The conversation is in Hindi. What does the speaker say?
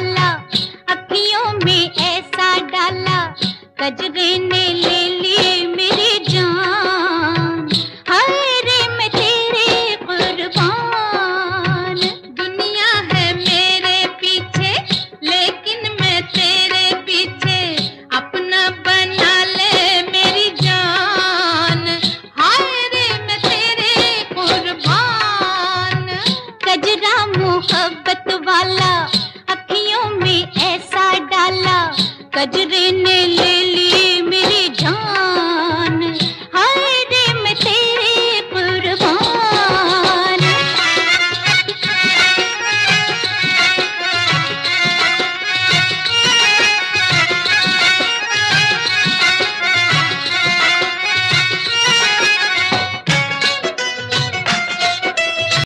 डाला, अखियों में ऐसा डाला, कजरे ने ले लिए मेरी जान। हाय रे मैं तेरे कुर्बान। दुनिया है मेरे पीछे, लेकिन मैं तेरे पीछे, अपना बना ले मेरी जान। हाय रे मैं तेरे कुर्बान। कजरा मोहब्बत कजरे ने ले ली मेरी जान।